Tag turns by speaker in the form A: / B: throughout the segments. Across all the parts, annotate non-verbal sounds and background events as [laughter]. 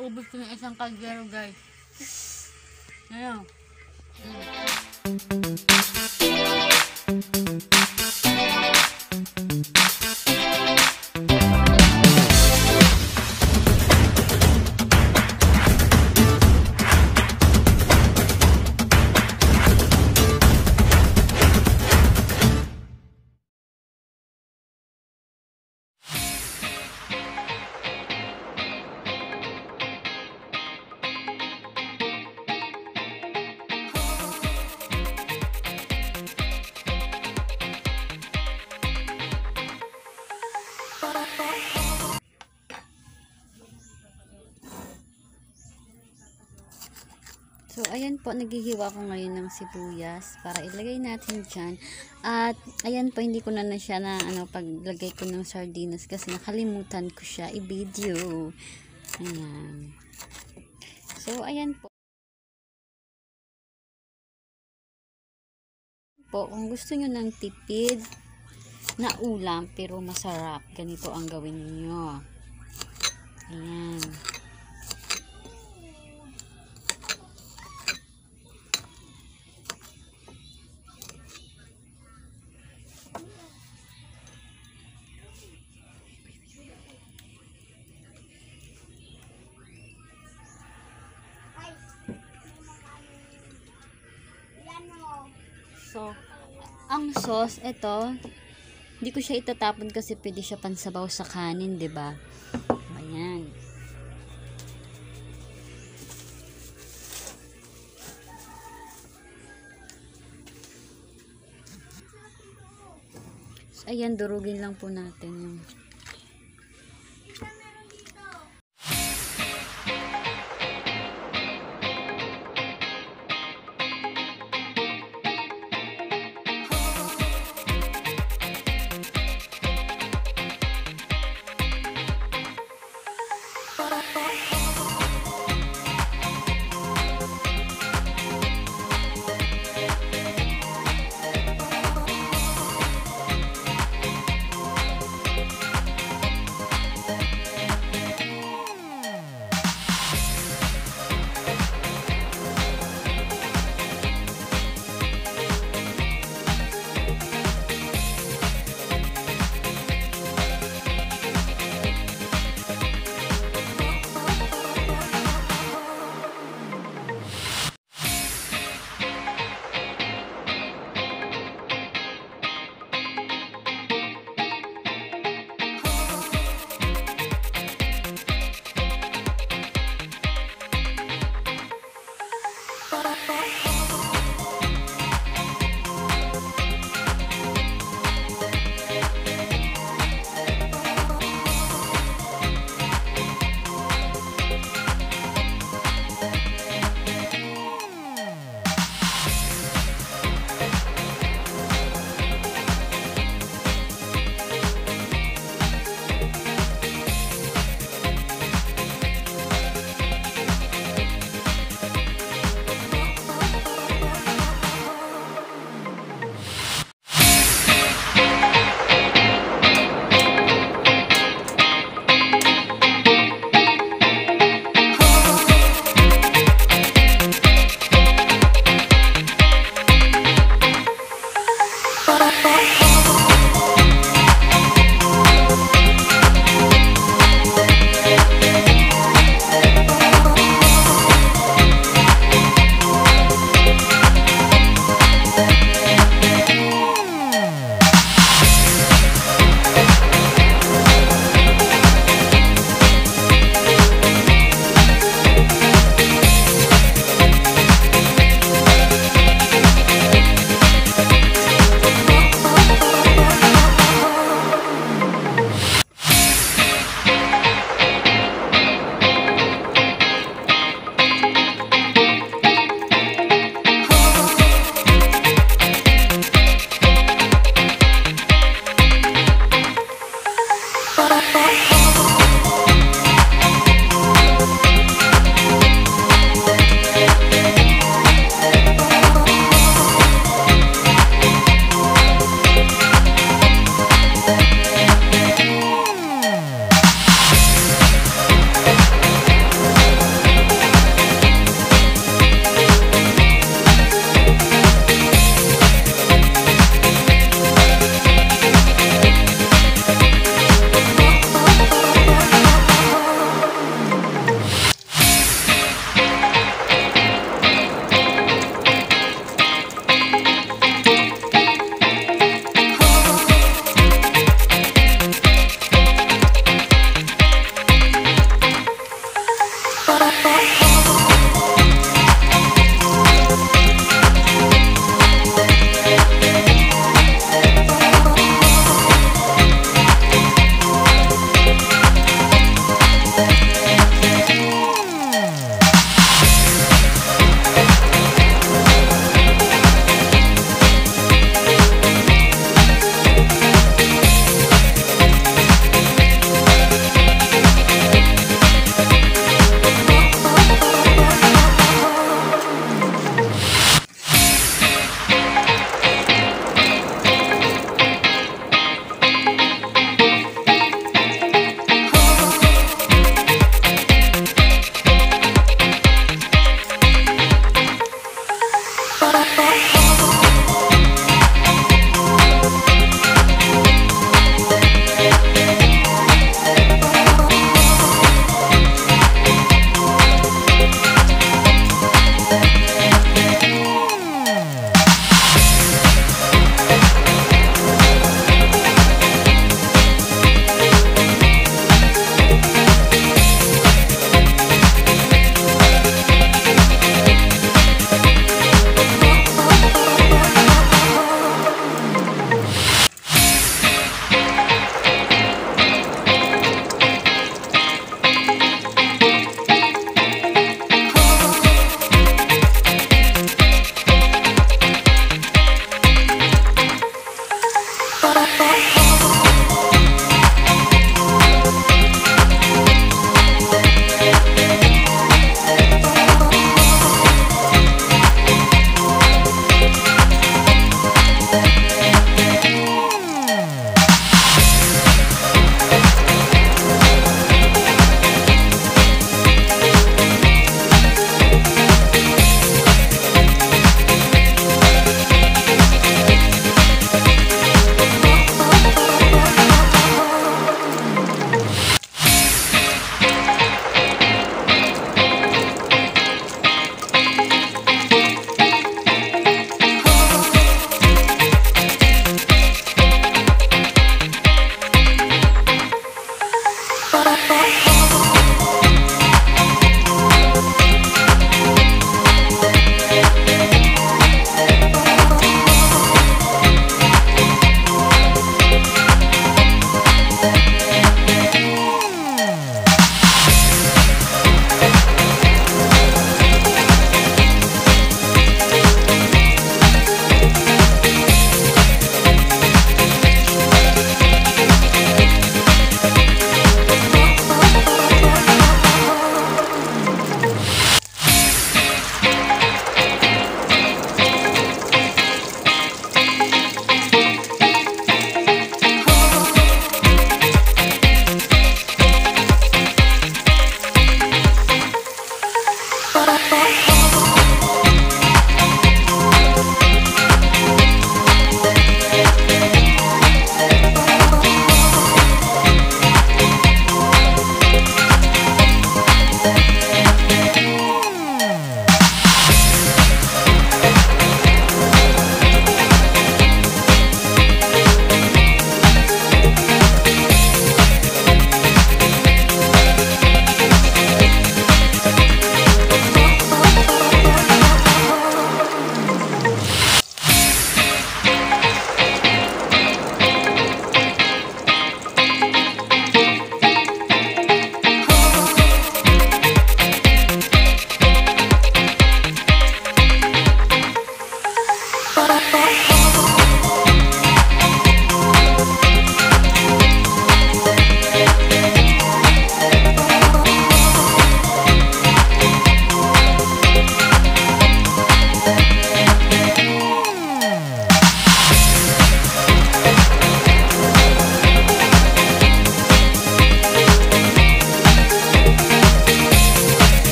A: Naubos ko ng isang kaldero, guys. Ayun.
B: So, ayan po, naghihiwa ko ngayon ng sibuyas para ilagay natin dyan. At, ayan po, hindi ko na na siya na, ano, paglagay ko ng sardinas kasi nakalimutan ko siya i-video. Ayan. So, ayan po. Po, kung gusto nyo ng tipid na ulam pero masarap, ganito ang gawin niyo. Ayan. So, ang sauce, ito, hindi ko siya itatapon kasi pwede siya pansabaw sa kanin, 'di ba? Ayan. So, ayan, durugin lang po natin yung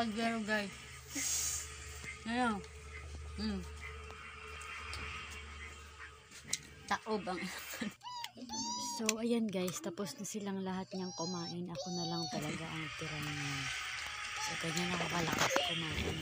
A: kaldero guys. Ano? Mm.
B: Taob ang [laughs] So, ayan guys, tapos na silang lahat niyang kumain. Ako na lang talaga ang tira niya. So, ganyan nakakalakas kumain.